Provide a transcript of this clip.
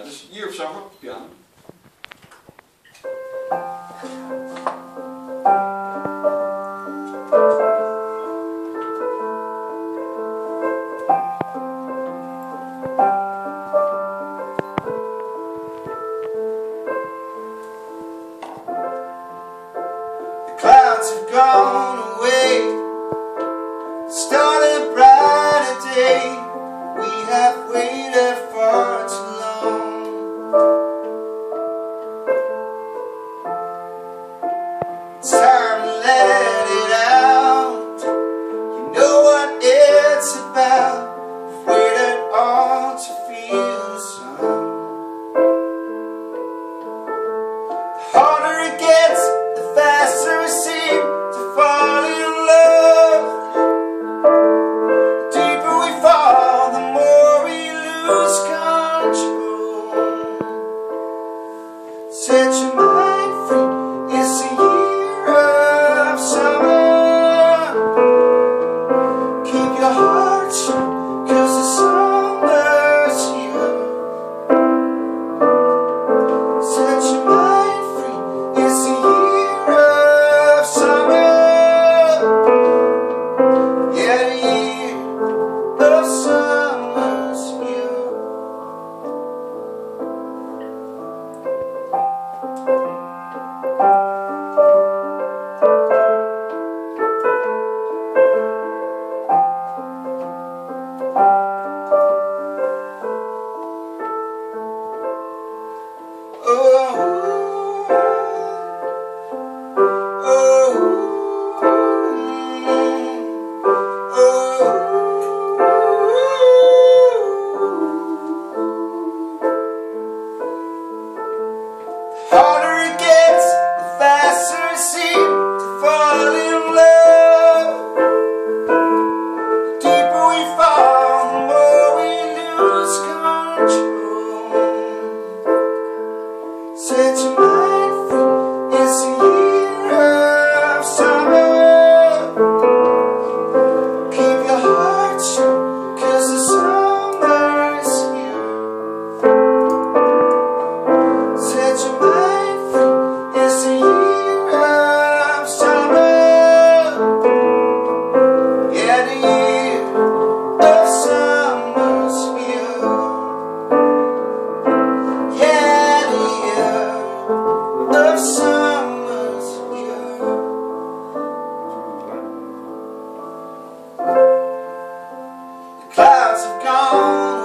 This year of summer, piano. The clouds have gone away, started brighter day. gone.